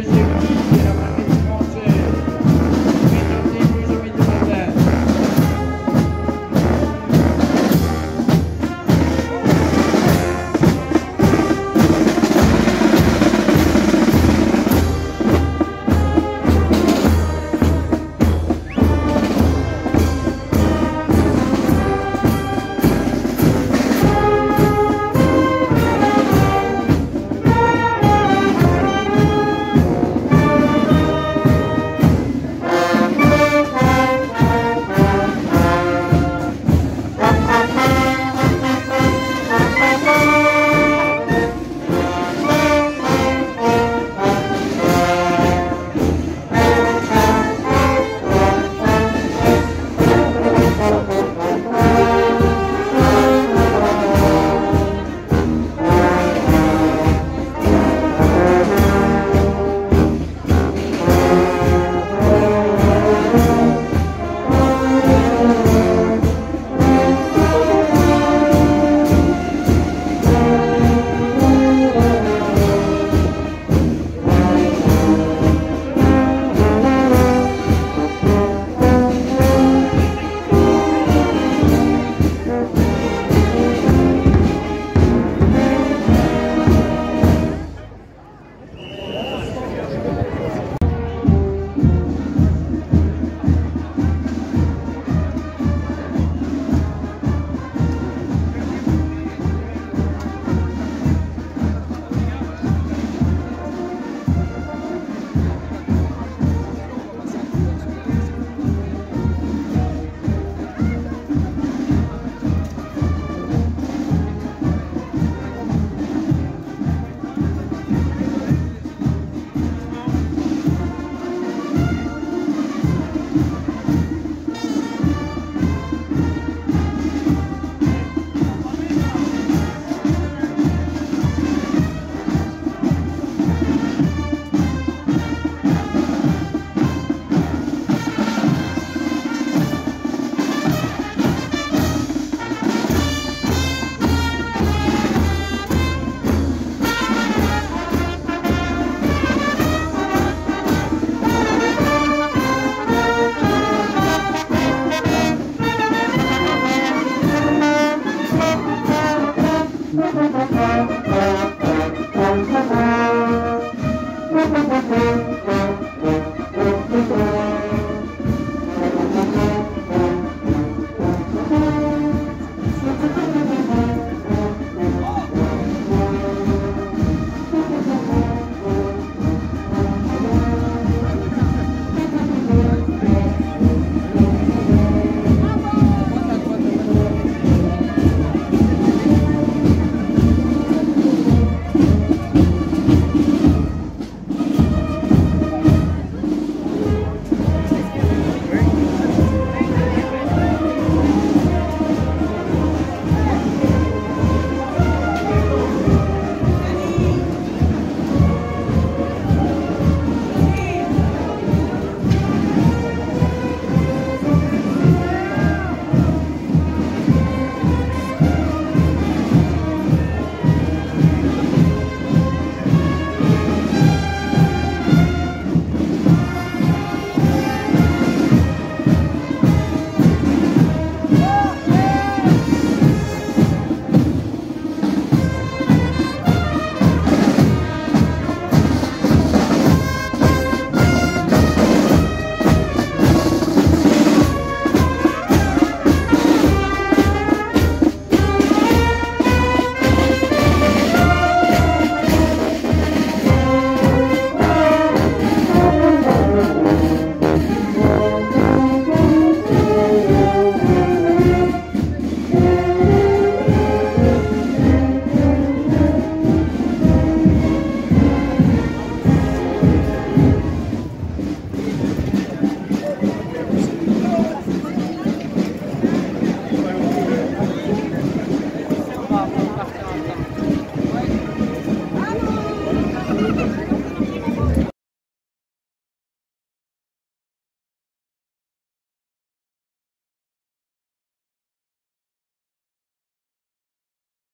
You.